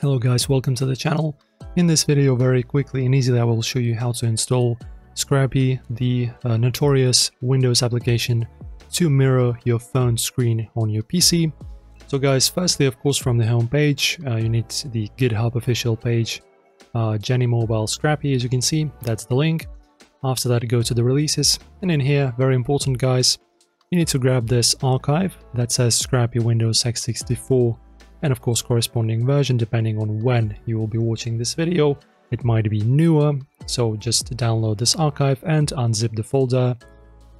Hello guys, welcome to the channel. In this video very quickly and easily I will show you how to install Scrcpy, the uh, notorious Windows application to mirror your phone screen on your PC. So guys, firstly of course from the home page uh, you need the GitHub official page uh, Jenny Mobile Scrcpy as you can see, that's the link. After that go to the releases and in here, very important guys, you need to grab this archive that says Scrcpy Windows x64 and of course corresponding version depending on when you will be watching this video. It might be newer, so just download this archive and unzip the folder,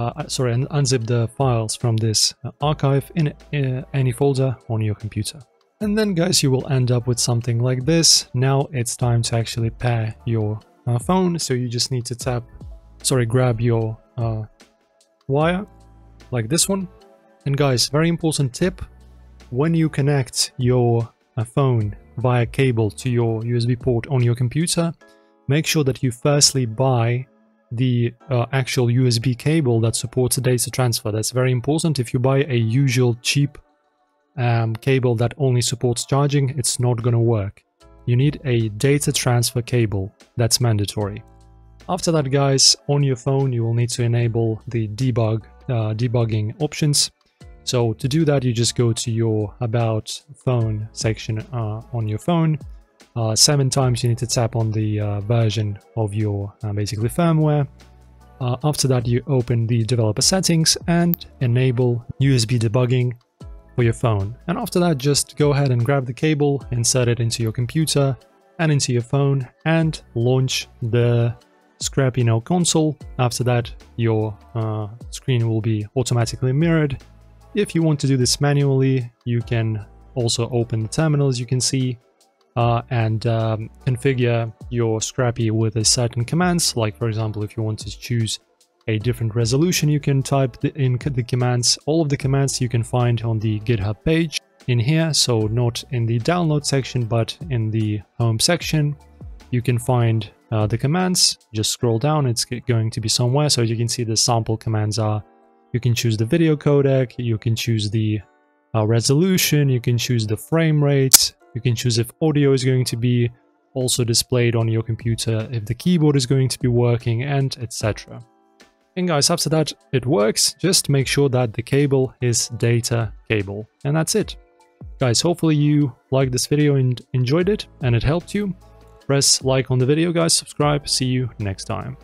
uh, uh sorry, and unzip the files from this uh, archive in uh, any folder on your computer. And then guys, you will end up with something like this. Now it's time to actually pair your uh, phone, so you just need to tap, sorry, grab your uh, wire, like this one. And guys, very important tip, when you connect your uh, phone via cable to your USB port on your computer, make sure that you firstly buy the uh, actual USB cable that supports data transfer. That's very important. If you buy a usual cheap um, cable that only supports charging, it's not going to work. You need a data transfer cable. That's mandatory. After that, guys, on your phone, you will need to enable the debug uh, debugging options. So to do that, you just go to your About Phone section uh, on your phone. Uh, seven times you need to tap on the uh, version of your uh, basically firmware. Uh, after that, you open the developer settings and enable USB debugging for your phone. And after that, just go ahead and grab the cable, insert it into your computer and into your phone and launch the Scrcpy noconsole. After that, your uh, screen will be automatically mirrored if you want to do this manually, you can also open the terminal as you can see uh, and um, configure your Scrcpy with a certain commands. Like for example, if you want to choose a different resolution, you can type the, in the commands. All of the commands you can find on the GitHub page in here. So not in the download section, but in the home section, you can find uh, the commands. Just scroll down, it's going to be somewhere. So you can see the sample commands are you can choose the video codec, you can choose the uh, resolution, you can choose the frame rates, you can choose if audio is going to be also displayed on your computer, if the keyboard is going to be working, and etc. And guys, after that it works, just make sure that the cable is data cable. And that's it. Guys, hopefully you liked this video and enjoyed it, and it helped you. Press like on the video, guys, subscribe, see you next time.